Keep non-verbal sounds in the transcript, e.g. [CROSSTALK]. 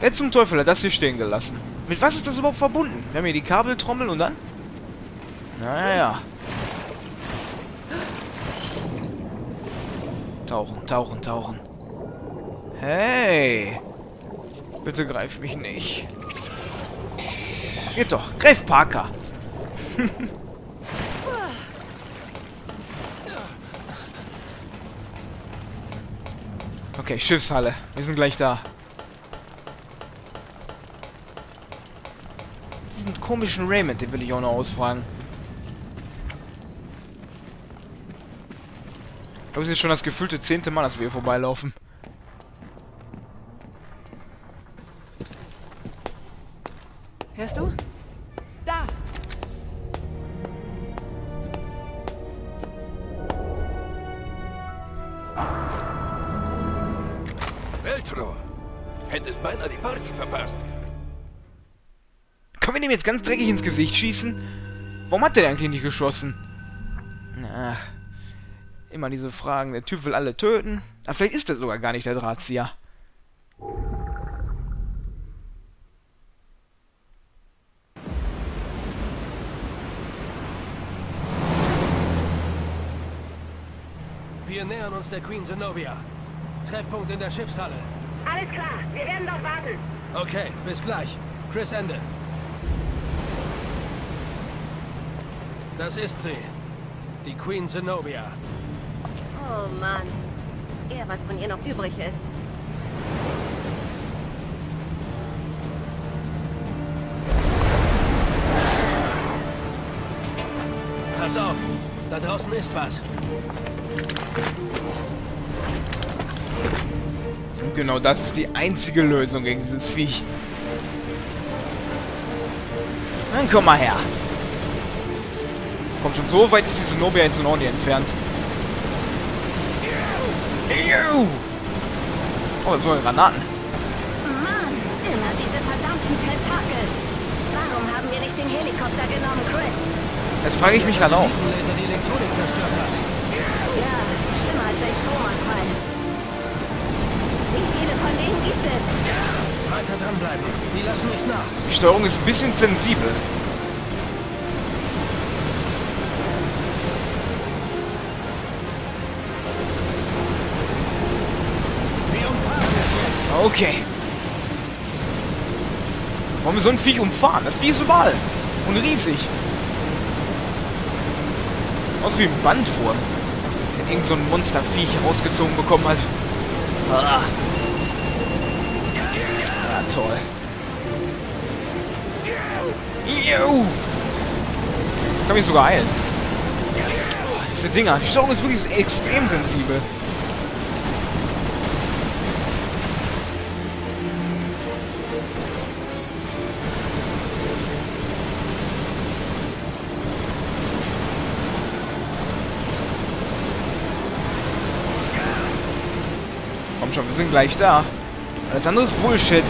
Wer zum Teufel hat das hier stehen gelassen? Mit was ist das überhaupt verbunden? Wir haben hier die Kabeltrommel und dann? Naja. Tauchen, tauchen, tauchen. Hey. Bitte greif mich nicht. Geht doch. Greif Parker. [LAUGHS] okay, Schiffshalle. Wir sind gleich da. Diesen komischen Raymond, den will ich auch noch ausfragen. Das ist jetzt schon das gefühlte zehnte Mal, dass wir hier vorbeilaufen. Hörst du? Da! Weltrohr! Hättest beinahe die Party verpasst. Können wir dem jetzt ganz dreckig ins Gesicht schießen? Warum hat der eigentlich nicht geschossen? Na, immer diese Fragen. Der Typ will alle töten. Aber vielleicht ist er sogar gar nicht der Drahtzieher. Wir nähern uns der Queen Zenobia. Treffpunkt in der Schiffshalle. Alles klar, wir werden dort warten. Okay, bis gleich. Chris Ende. Das ist sie. Die Queen Zenobia. Oh Mann. Eher was von ihr noch übrig ist. Pass auf, da draußen ist was. Und genau das ist die einzige Lösung gegen dieses Viech. Dann komm mal her. Kommt schon so weit ist diese Nobia jetzt noch nicht entfernt. Ew. Oh, so Granaten. Mann, immer diese verdammten Tentakel. Warum haben wir nicht den Helikopter genommen, Chris? Jetzt frage ich mich gerade auch. Die Elektronik zerstört hat. Ja, schlimmer als ein Stromausfall. Wie viele von denen gibt es? Weiter dranbleiben. Die lassen nicht nach. Die Steuerung ist ein bisschen sensibel. Okay. Wollen wir so ein Viech umfahren? Das Vieh ist überall. Und riesig. Aus wie ein Bandwurm. Der irgend so ein Monsterviech rausgezogen bekommen hat. Ah. Ja, toll. Yo. Kann mich sogar heilen. Diese Dinger. Die Steuerung ist wirklich extrem sensibel. Komm schon, wir sind gleich da. Alles andere ist Bullshit.